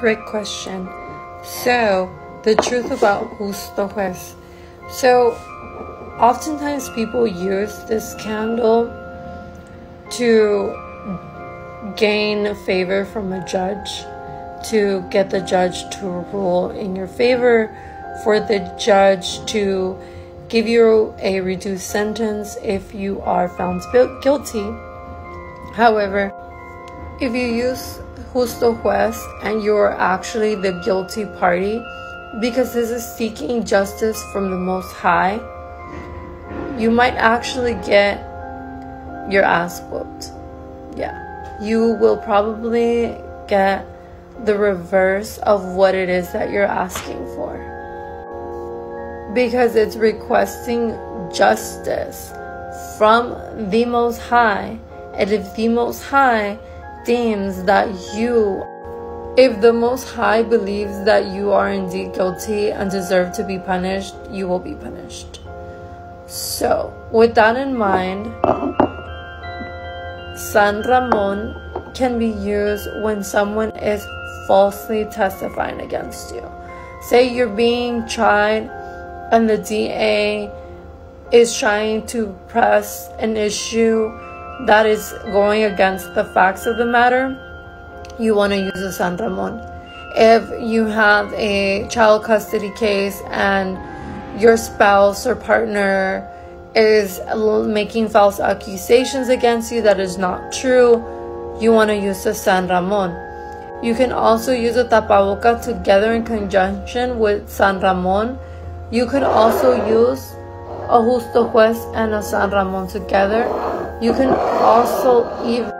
Great question. So, the truth about justo juez. So, oftentimes people use this candle to gain favor from a judge, to get the judge to rule in your favor, for the judge to give you a reduced sentence if you are found guilty. However, if you use justo juez and you're actually the guilty party, because this is seeking justice from the Most High, you might actually get your ass whooped. Yeah. You will probably get the reverse of what it is that you're asking for. Because it's requesting justice from the Most High. And if the Most High deems that you, if the Most High believes that you are indeed guilty and deserve to be punished, you will be punished. So, with that in mind, San Ramon can be used when someone is falsely testifying against you. Say you're being tried and the DA is trying to press an issue that is going against the facts of the matter, you want to use a San Ramon. If you have a child custody case and your spouse or partner is making false accusations against you that is not true, you want to use the San Ramon. You can also use a tapaboca together in conjunction with San Ramon. You could also use a justo juez and a San Ramon together you can also even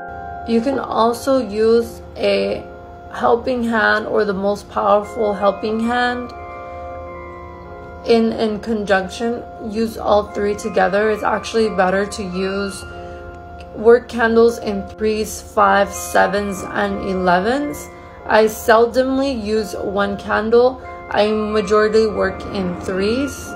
you can also use a helping hand or the most powerful helping hand in in conjunction. Use all three together. It's actually better to use work candles in threes five sevens and elevens. I seldomly use one candle. I majority work in threes